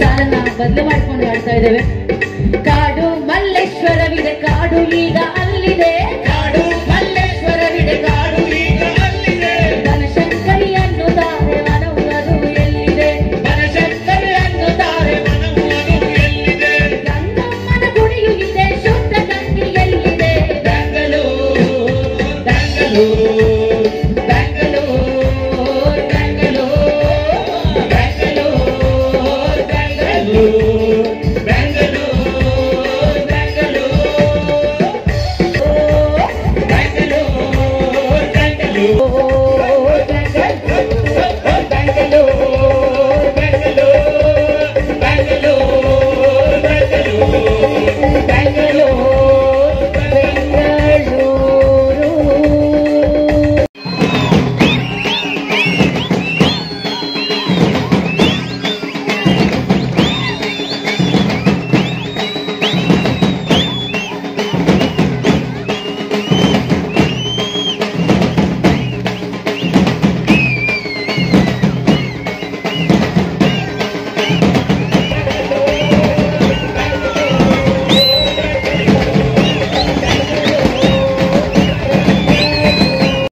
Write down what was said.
ಸಾಲನ್ನ ಬದಲು ಮಾಡ್ಕೊಂಡು ಆಡ್ತಾ ಇದ್ದೇವೆ. ಕಾಡು ಮಲ್ಲೇಶ್ವರವಿದೆ ಕಾಡು ಈಗ ಅಲ್ಲಿದೆ. ಕಾಡು ಮಲ್ಲೇಶ್ವರವಿದೆ ಕಾಡು ಈಗ ಅಲ್ಲಿದೆ. ಬನಶಂಕರಿ ಅನ್ನುತ್ತಾರೆ ಮನವು ಅದು ಎಲ್ಲಿದೆ? ಬನಶಂಕರಿ ಅನ್ನುತ್ತಾರೆ ಮನವು ಅದು ಎಲ್ಲಿದೆ? ಗಂಗಮ್ಮನ ಗುಡಿಯು ಇದೆ ಶುದ್ಧ ಗಂಗೆ ಎಲ್ಲಿದೆ? ಬೆಂಗಳೂರು ಬೆಂಗಳೂರು. Oh,